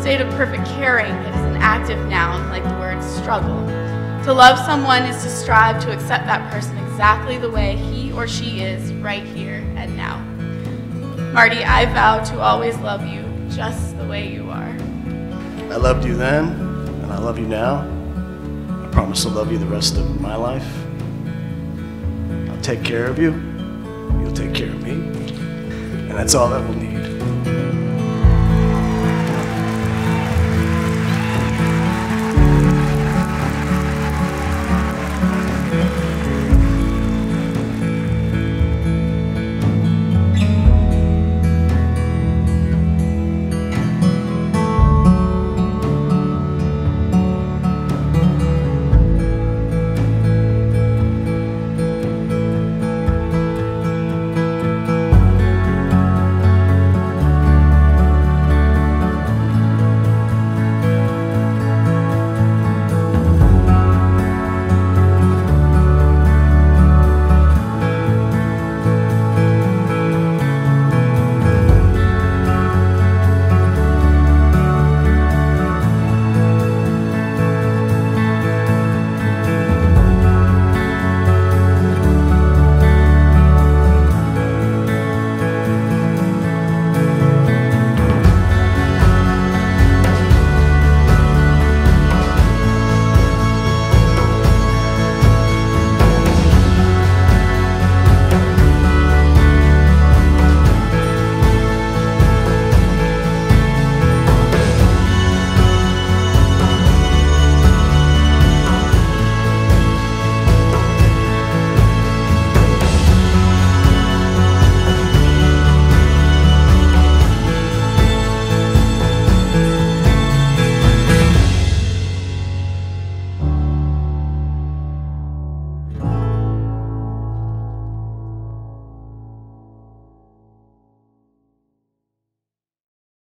State of perfect caring—it is an active noun like the word struggle. To love someone is to strive to accept that person exactly the way he or she is right here and now. Marty, I vow to always love you just the way you are. I loved you then, and I love you now. I promise to love you the rest of my life. I'll take care of you. You'll take care of me. And that's all that we'll need.